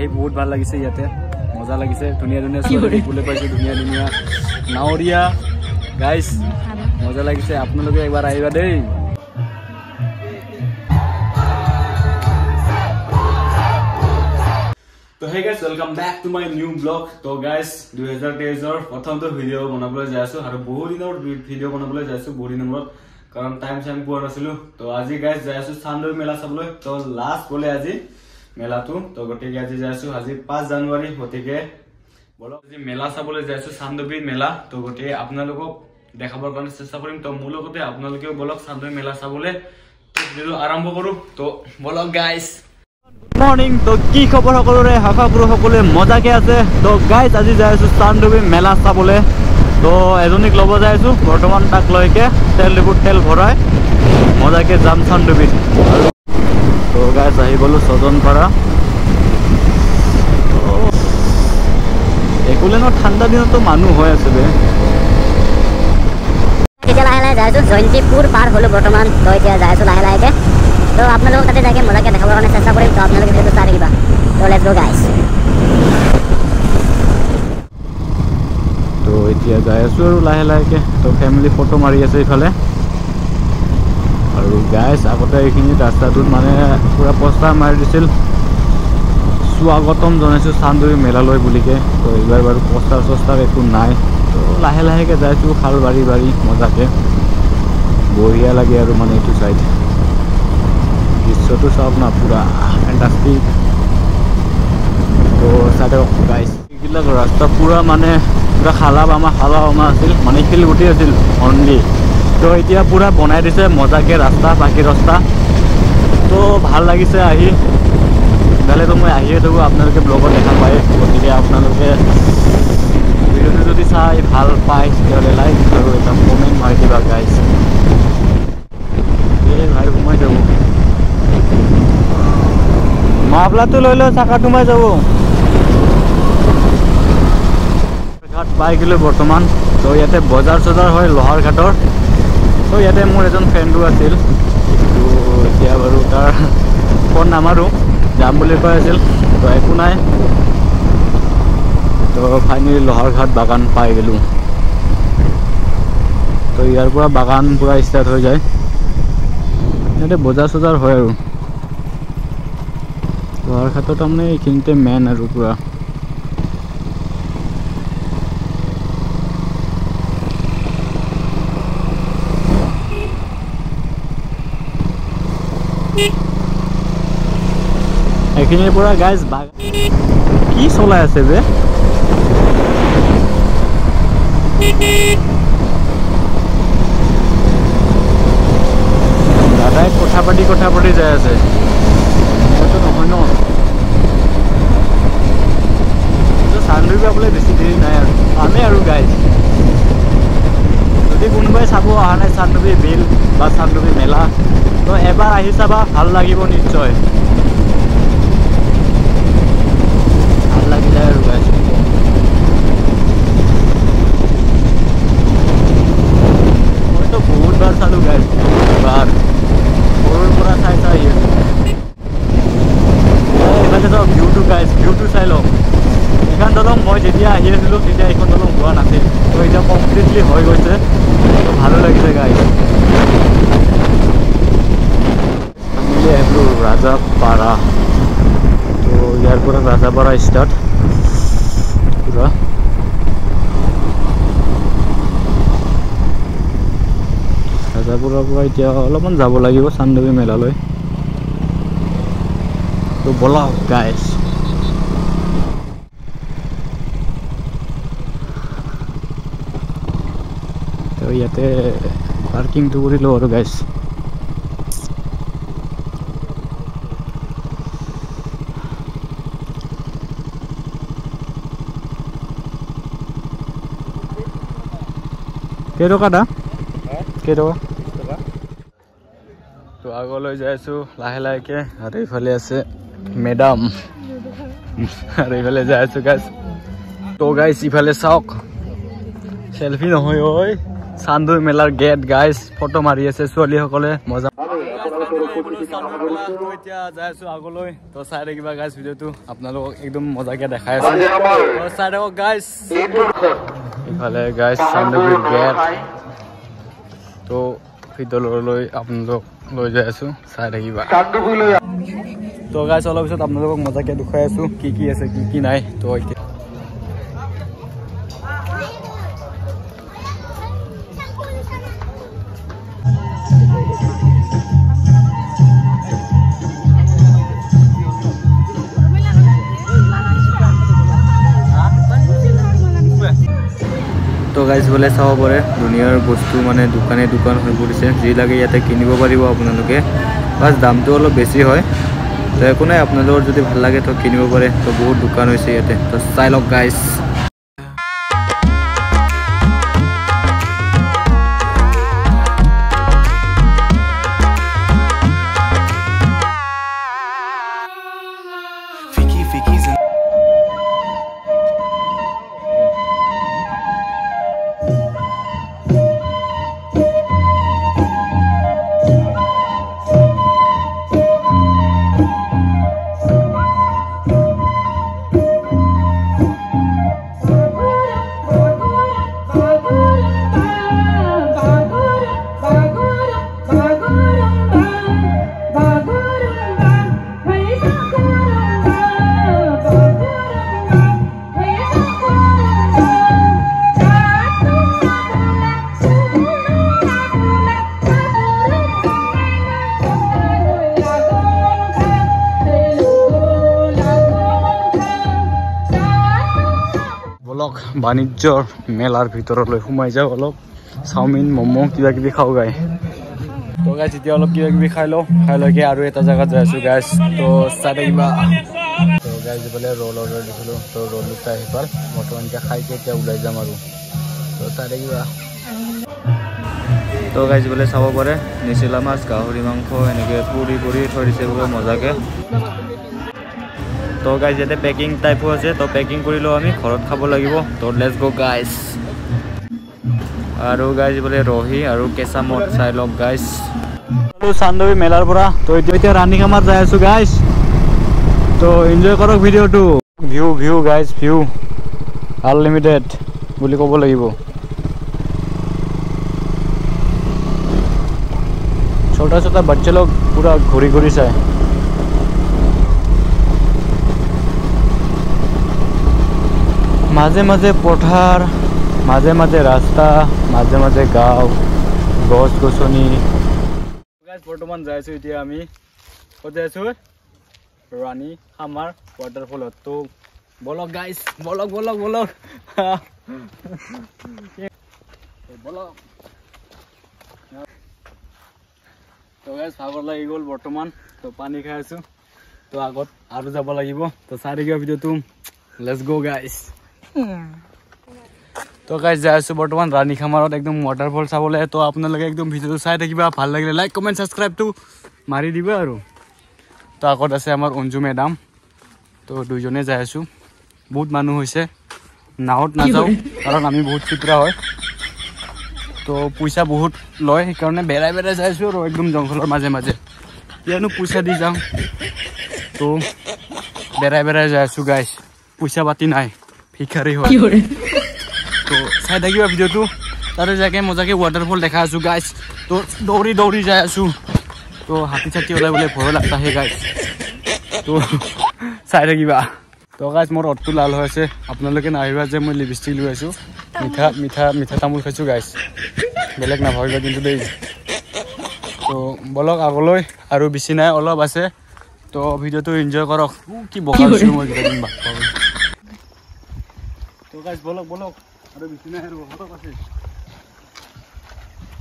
আহি বহুত ভাল লাগিছে ইয়াতে। মজা লাগিছে ধুনীয়া ধুনীয়া ছোৱালী দেখিবলৈ পাইছোঁ ধুনীয়া ধুনীয়া। নাৱৰীয়া গাইজ মজা লাগিছে আপোনালোকে এবাৰ আহিবা দেই। তো hey guys welcome back to my new blog তো গাইজ দুহেজাৰ তেইছৰ প্ৰথমটো ভিডিঅ' বনাবলৈ যাই আছোঁ আৰু বহু দিনৰ ভিডিঅ' বনাবলৈ যাই আছোঁ বহু দিনৰ মূৰত কাৰণ টাইম চাইম পোৱা নাছিলোঁ। তো আজি গাইজ যাই আছোঁ চান্দৈ মেলা চাবলৈ। তো লাষ্ট বোলে আজি মেলাটো। তো গতিকে আজি যাই আছোঁ আজি পাঁচ জানুৱাৰী গতিকে বলক আজি মেলা চাবলৈ যাই আছোঁ চান্দবী মেলা। তো গতিকে আপোনালোকক দেখাবৰ কাৰণে চেষ্টা কৰিম। তো মোৰ লগতে আপোনালোকেও বলক চান্দৈ মেলা চাবলৈ আৰম্ভ কৰোঁ। তো বলক গাইজ মৰ্ণিং তো কি খবৰ সকলোৰে? আশা কৰোঁ সকলোৱে মজাকে আছে। তো গাইজ আজি যাই আছোঁ চান্দুবি মেলা চাবলৈ। তো এজনীক ল'ব যাই আছোঁ বৰ্তমান তাক লৈকে। তেল ডিপুত তেল ভৰাই। মজাকে যাম চান্দুবিত তো গাইজ আহি গ'লোঁ ছজনপাৰা একোলেনৰ ঠাণ্ডা দিনতো মানুহ হৈ আছে বে। এতিয়া লাহে লাহে যাই আছোঁ জয়ন্তীপুৰ পাৰ হ'লোঁ বৰ্তমান। তো এতিয়া যাই আছোঁ লাহে লাহেকৈ। তো আপোনালোকক তাতে যাকে মজাকৈ দেখাবৰ কাৰণে চেষ্টা কৰিম। তো আপোনালোকে ভিডিঅ'টো চাই থাকিবা। তো লেটছ গো গাইছ তো এতিয়া যাই আছোঁ আৰু লাহে লাহেকে। তো ফেমিলি ফটো মাৰি আছে ইফালে। আৰু গাইছ আগতে এইখিনি ৰাস্তাটোত মানে পূৰা পষ্টাৰ মাৰি দিছিল। স্বাগতম জনাইছোঁ চান্দুৰী মেলালৈ বুলিকে। তো এইবাৰ বাৰু পষ্টাৰ চষ্টাৰ একো নাই। তো লাহে লাহেকৈ যাইছোঁ খাল বাৰী বাৰী মজাকৈ। বঢ়িয়া লাগে আৰু মানে এইটো চাইড দৃশ্যটো চাওক না পূৰা ফেণ্টাষ্টিক তো চাইডে গাইছ এইবিলাক ৰাস্তা পূৰা মানে পূৰা খালা বামা খালা বামা আছিল। মানে শিলগুটি আছিল অনলি তো এতিয়া পূৰা বনাই দিছে মজাকৈ ৰাস্তা বাকী ৰাস্তা। তো ভাল লাগিছে আহি। ইফালেতো মই আহিয়ে থাকোঁ আপোনালোকে ব্লগত দেখা পায়। গতিকে আপোনালোকে ভিডিঅ'টো যদি চাই ভাল পায় লাইক আৰু এটা কমেণ্ট মাৰি দিবা ভাই সোমাই যাব। মাফলাটো লৈ লৈ চাকাত সোমাই যাব। ঘাট পাই গ'লোঁ বৰ্তমান। তো ইয়াতে বজাৰ চজাৰ হয় লোহাৰ ঘাটৰ। তো ইয়াতে মোৰ এজন ফ্ৰেণ্ডো আছিল। কিন্তু এতিয়া বাৰু তাৰ ফোন নামাৰোঁ যাম বুলি কৈ আছিল তো একো নাই। তো ফাইনেলি লোহাৰ ঘাট বাগান পাই গ'লোঁ। তো ইয়াৰ পৰা বাগান পূৰা ষ্টাৰ্ট হৈ যায়। ইয়াতে বজাৰ চজাৰ হয় আৰু। লোহাৰ ঘাটত তাৰমানে এইখিনিতে মেইন আৰু পূৰা। এইখিনিৰ পৰা গাইজ কি চলাই আছে বে দাদাই কথা পাতি কথা পাতি যাই আছে। মইতো নহয় ন? চান্দুবি পাবলৈ বেছি দেৰি নাই আৰু। পামেই আৰু গাইজ যদি কোনোবাই চাব অহা নাই চান্দুবি বিল বা চান্দুবি মেলা তো এবাৰ আহি চাবা ভাল লাগিব নিশ্চয় ভাল লাগি যায় আৰু গাইজ মইতো বহুতবাৰ চালোঁ গাইজ এবাৰ সৰুৰ পৰা চাই চাই আহি আছোঁ এইফালে চাওক ভিউটো গাইজ ভিউটো চাই লওক এইখন দলং মই যেতিয়া আহি আছিলোঁ তেতিয়া এইখন দলং হোৱা নাছিল তো এতিয়া কমপ্লিটলি হৈ গৈছে তো ভালো লাগিছে গাইজ আমি আহিলোঁ ৰাজাপাৰা ইয়াৰ পৰা ৰাজাপাৰা ষ্টাৰ্ট পূৰা। ৰাজাপুৰৰ পৰা এতিয়া অলপমান যাব লাগিব চান্দবী মেলালৈ। গাইছ তো ইয়াতে পাৰ্কিংটো কৰি লওঁ আৰু গাইছ কেইটকা দা? কেইটকা? তো আগলৈ যাই আছোঁ লাহে লাহেকে। আৰু এইফালে আছে মেডাম। আৰু এইফালে যাই আছোঁ গাইছ তো গাইছ ইফালে চাওক। চেলফি নহয় ঐ। চান্দুৰ মেলাৰ গেট গাইছ ফটো মাৰি আছে ছোৱালীসকলে। মজা এতিয়া যাই আছো আগলৈ। তো চাই থাকিবা গাইজ ভিডিঅ'টো। আপোনালোকক একদম মজাকে দেখাই আছো। তো চাই থাকক গাইজ ইফালে গাইজ চান্দগুৰি গেট তো ভিতৰলৈ আপোনালোক লৈ যাই আছো চাই থাকিবা। তো গাইজ অলপ পিছত আপোনালোকক মজাকে দেখুৱাই আছো কি কি আছে কি কি নাই। তো এতিয়া গাইজ বোলে চাব পাৰে দুনিয়াৰ বস্তু মানে দোকানে দোকান হৈ পৰিছে যি লাগে ইয়াতে কিনিব পাৰিব আপোনালোকে। বাছ দামটো অলপ বেছি হয়। তো একো নাই আপোনালোকৰ যদি ভাল লাগে তো কিনিব পাৰে তো বহুত দোকান হৈছে ইয়াতে। তো চাই লওক গাইজ বলক বাণিজ্যৰ মেলাৰ ভিতৰলৈ সোমাই যাওঁ অলপ চাওমিন ম'ম' কিবা কিবি খাওঁ গাই। তো গাইজ এতিয়া অলপ কিবা কিবি খাই লওঁ। খাই লৈকে আৰু এটা জেগাত যাই আছোঁ গাইজ তো চাই থাকিবা তো গাইজ বোলে ৰ'ল অৰ্ডাৰ দিছিলোঁ তো ৰ'ল দুটা আহি পাল। বৰ্তমান এতিয়া খাইকে এতিয়া ওলাই যাম আৰু। তো চাই থাকিবা তো গাইজ বোলে চাব পাৰে নিচিলা মাছ গাহৰি মাংস এনেকৈ পুৰি পুৰি থৈ দিছে বোলে মজাকৈ। তো গাইজ ইয়াতে পেকিং টাইপো আছে তো পেকিং কৰিলেও আমি ঘৰত খাব লাগিব তো লেটছ গ' গাইজ আৰু গাইজ বোলে ৰহি আৰু কেঁচা মদ চাই লওক গাইজ চান্দবী মেলাৰ পৰা তো এতিয়া এতিয়া ৰাণী খামাৰ যাই আছোঁ গাইজ তো এনজয় কৰক ভিডিঅ'টো view view guys view unlimited বুলি ক'ব লাগিব छोटा छोटा बच्चे लोग पूरा घूरी घूरी सा है মাজে মাজে পথাৰ মাজে মাজে ৰাস্তা মাজে মাজে গাঁও গছ গছনি। বৰ্তমান যাই আছোঁ এতিয়া আমি। ক'ত যাই আছোঁ? ৰাণী খামাৰ ৱাটাৰফলত তো বলক গাইজ বলক বলক বলক। বলক। তো গাইজ ভাগৰ লাগি গ'ল বৰ্তমান। তো পানী খাই আছোঁ। তো আগত আৰু যাব লাগিব। তো চাৰি গা ভিডিঅ'টো। লেটছ গ' গাইজ তো গাইজ যাই আছোঁ বৰ্তমান ৰাণী খামাৰত একদম ৱাটাৰফল চাবলৈ। তো আপোনালোকে একদম ভিডিঅ'টো চাই থাকিবা ভাল লাগিলে লাইক কমেণ্ট ছাবস্ক্ৰাইবটো মাৰি দিবা আৰু। তো আগত আছে আমাৰ অঞ্জু মেডাম। তো দুইজনে যাই আছোঁ। বহুত মানুহ হৈছে। নাৱত নাযাওঁ কাৰণ আমি বহুত চিত্ৰা হয়। তো পইচা বহুত লয় সেইকাৰণে বেৰাই বেৰাই যাই আছোঁ আৰু একদম জংঘলৰ মাজে মাজে। কিয়নো পইচা দি যাওঁ। তো বেৰাই বেৰাই যাই আছোঁ গাইছ পইচা পাতি নাই। ভিক্ষাৰী হয়। তো চাই থাকিবা ভিডিঅ'টো। তাতে যাকে মজাকে ৱাটাৰফল দেখা আছোঁ গাইছ তো দৌৰি দৌৰি যাই আছোঁ। তো হাতী চাতী ওলাই বোলে ভয় লাগতা সেই গাইছ তো চাই থাকিবা। তো গাইছ মোৰ অতটো লাল হৈ আছে। আপোনালোকে নাহিবা যে মই লিপষ্টিক লৈ আছোঁ। মিঠা মিঠা মিঠা তামোল খাইছোঁ গাইছ বেলেগ নাভাবিবা কিন্তু দেই। তো বলক আগলৈ আৰু বেছি নাই অলপ আছে। তো ভিডিঅ'টো এনজয় কৰক। কি বগা হৈছোঁ মই পাবলৈ। তো গাইছ বলক বলক আৰু বেছি নাই আৰু অলপ আছে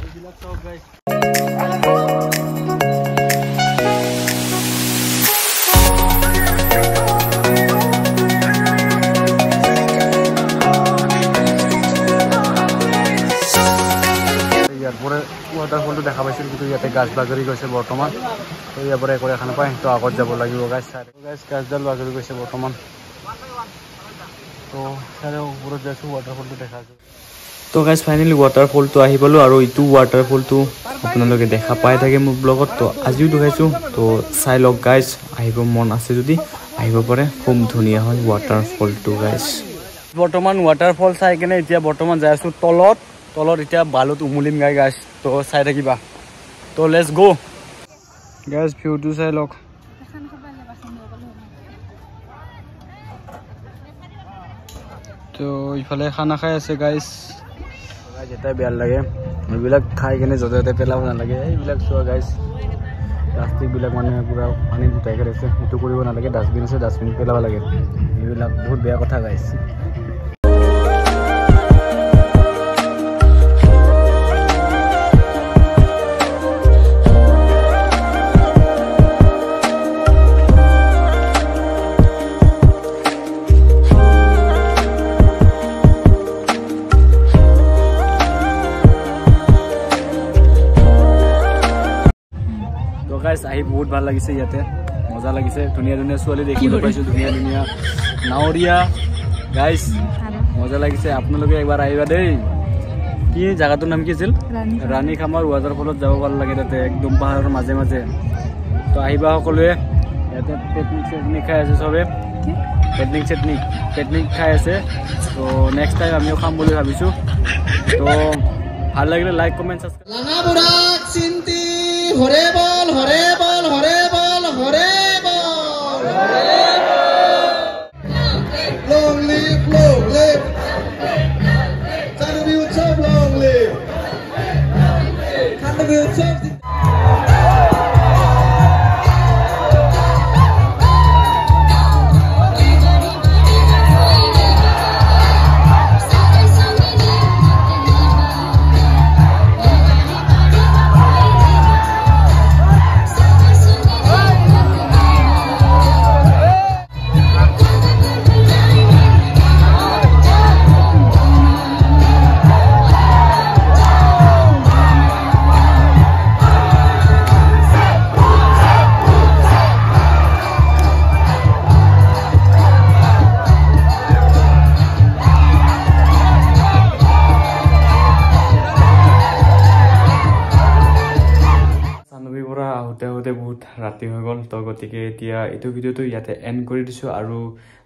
এইবিলাক চাওক গাইছ ইয়াৰ পৰা ৱাটাৰফলটো দেখা পাইছিলোঁ কিন্তু ইয়াতে গাছ বাগৰি গৈছে বৰ্তমান। তো ইয়াৰ পৰা একো দেখা নাপায় তো আগত যাব লাগিব গাছ গাছডাল বাগৰি গৈছে বৰ্তমান। তো চাই ওপৰত যাইছোঁ ৱাটাৰফলটো দেখা আছোঁ তো গাইজ ফাইনেলি ৱাটাৰফলটো আহি পালোঁ আৰু ইটো ৱাটাৰফলটো আপোনালোকে দেখা পাই থাকে মোৰ ব্লগত তো আজিও দেখাইছোঁ তো চাই লওক গাইজ আহিব মন আছে যদি আহিব পাৰে খুব ধুনীয়া হয় ৱাটাৰফলটো গাইজ বৰ্তমান ৱাটাৰফল চাই কেনে এতিয়া বৰ্তমান যাই আছোঁ তলত তলত এতিয়া বালুত উমলিম গাই গাইজ তো চাই থাকিবা। তো লেটছ গ' গাইজ ভিউটো চাই লওক। তো ইফালে খানা খাই আছে গাইজ যেটাই বেয়া লাগে। এইবিলাক খাই কেনে য'তে ত'তে পেলাব নালাগে। এইবিলাক চোৱা গাইজ প্লাষ্টিকবিলাক মানুহে পূৰা পানীত গোটাই কৰি আছে। সেইটো কৰিব নালাগে। ডাষ্টবিন আছে ডাষ্টবিন পেলাব লাগে। এইবিলাক বহুত বেয়া কথা গাইজ বহুত ভাল লাগিছে ইয়াতে। মজা লাগিছে। ধুনীয়া ধুনীয়া ছোৱালী দেখিবলৈ পাইছোঁ। ধুনীয়া ধুনীয়া। নাৱৰীয়া। গাইজ মজা লাগিছে। আপোনালোকে এবাৰ আহিবা দেই। কি জেগাটোৰ নাম কি আছিল? ৰাণী খামৰ। ৱাটাৰফলত যাব ভাল লাগে তাতে একদম পাহাৰৰ মাজে মাজে। তো আহিবা সকলোৱে। ইয়াতে পেকনিক চেকনিক খাই আছে চবে। পেকনিক চেকনিক পেকনিক খাই আছে। তো নেক্সট টাইম আমিও খাম বুলি ভাবিছোঁ। তো ভাল লাগিলে লাইক কমেণ্ট চিন্তি হৰে বল হৰে বল হৰে ৰাতি হৈ গ'ল তো গতিকে এতিয়া এইটো ভিডিঅ'টো ইয়াতে এণ্ড কৰি দিছোঁ আৰু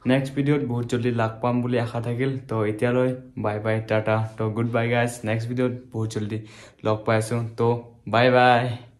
নেক্সট ভিডিঅ'ত বহুত জলদি লগ পাম বুলি আশা থাকিল তো এতিয়ালৈ বাই বাই টাটা তো গুড বাই গাইজ নেক্সট ভিডিঅ'ত বহুত জলদি লগ পাই আছোঁ তো বাই বাই